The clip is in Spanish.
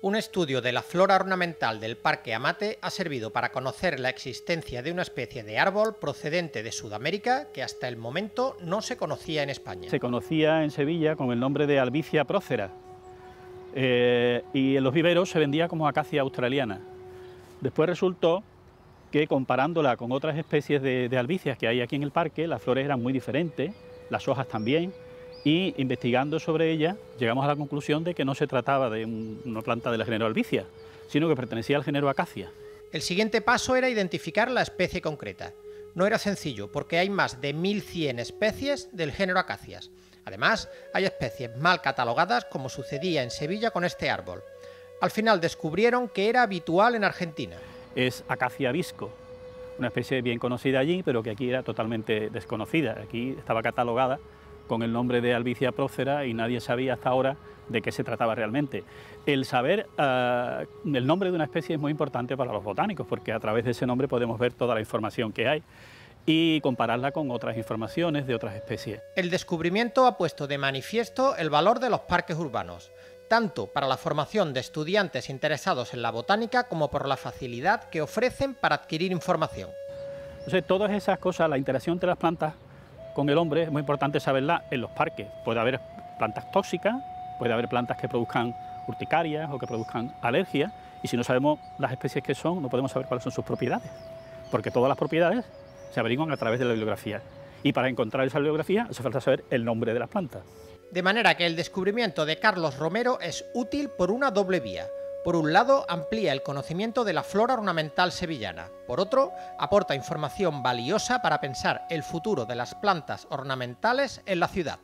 Un estudio de la flora ornamental del Parque Amate ha servido para conocer la existencia de una especie de árbol procedente de Sudamérica que hasta el momento no se conocía en España. Se conocía en Sevilla con el nombre de Albicia prócera eh, y en los viveros se vendía como acacia australiana. Después resultó que comparándola con otras especies de, de albicias que hay aquí en el parque, las flores eran muy diferentes, las hojas también, y investigando sobre ella llegamos a la conclusión de que no se trataba de una planta del género Albicia, sino que pertenecía al género Acacia. El siguiente paso era identificar la especie concreta. No era sencillo porque hay más de 1.100 especies del género Acacias. Además, hay especies mal catalogadas como sucedía en Sevilla con este árbol. Al final descubrieron que era habitual en Argentina. Es Acacia visco, una especie bien conocida allí, pero que aquí era totalmente desconocida. Aquí estaba catalogada con el nombre de Albicia prócera y nadie sabía hasta ahora de qué se trataba realmente. El saber eh, el nombre de una especie es muy importante para los botánicos porque a través de ese nombre podemos ver toda la información que hay y compararla con otras informaciones de otras especies. El descubrimiento ha puesto de manifiesto el valor de los parques urbanos, tanto para la formación de estudiantes interesados en la botánica como por la facilidad que ofrecen para adquirir información. Entonces, todas esas cosas, la interacción entre las plantas con el hombre es muy importante saberla en los parques. Puede haber plantas tóxicas, puede haber plantas que produzcan urticarias o que produzcan alergias, y si no sabemos las especies que son, no podemos saber cuáles son sus propiedades, porque todas las propiedades se averiguan a través de la bibliografía. Y para encontrar esa bibliografía hace falta saber el nombre de las plantas. De manera que el descubrimiento de Carlos Romero es útil por una doble vía. Por un lado, amplía el conocimiento de la flora ornamental sevillana. Por otro, aporta información valiosa para pensar el futuro de las plantas ornamentales en la ciudad.